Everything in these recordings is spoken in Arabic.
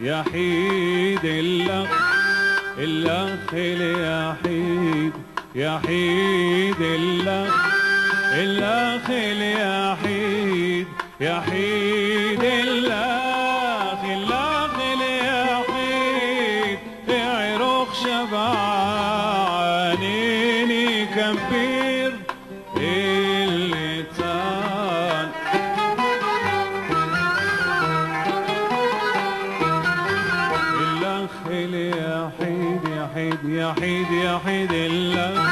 يحيد الأخ الأخ اليحيد يحيد الأخ الأخ اليحيد يحيد الأخ الأخ اليحيد يعرق شبعانيني كبير الأخ اليحيد يحيد يحيد يحيد الأخ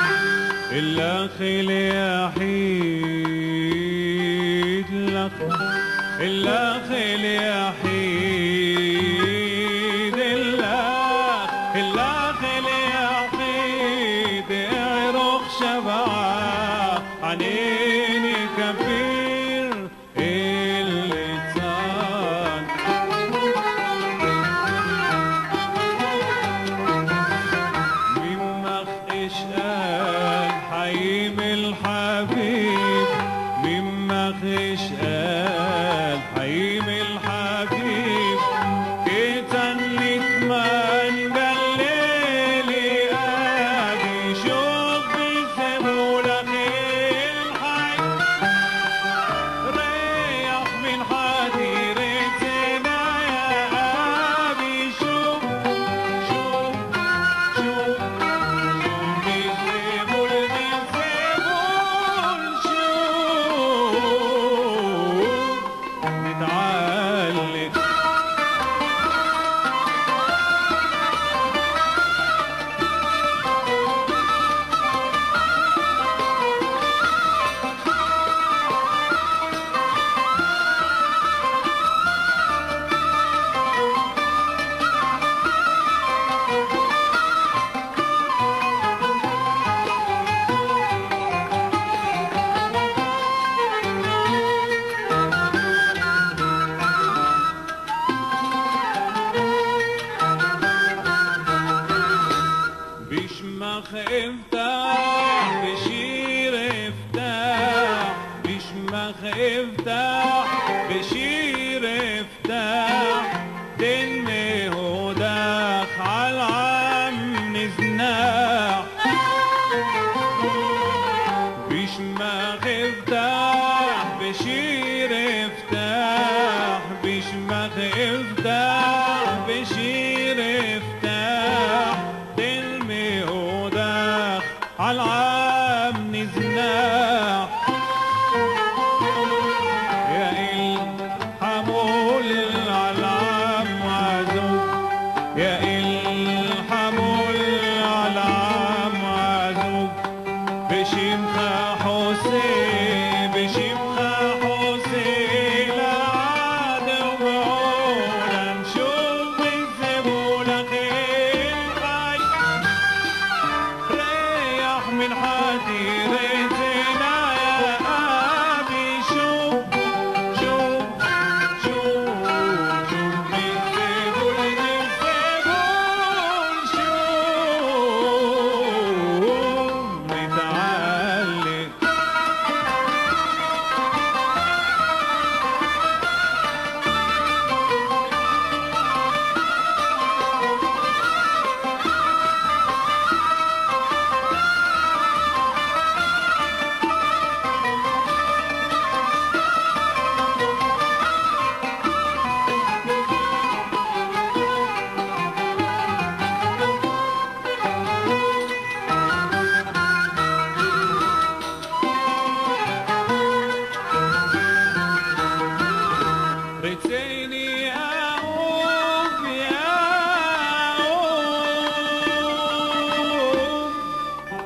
الأخ اليحيد الأخ الأخ اليحيد ich بيشمخ افتح بشير افتح دني هداك عالعم نزناح بيشمخ افتح بشير افتح بيشمخ افتح بشير افتح تلمي هداك عالعام يا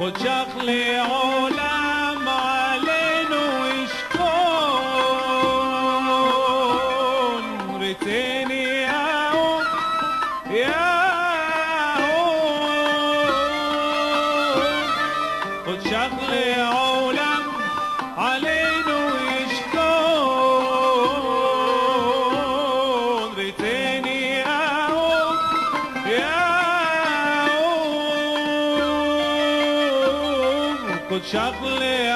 خد شغلي علام علين وشكون ريتيني يا chocolate.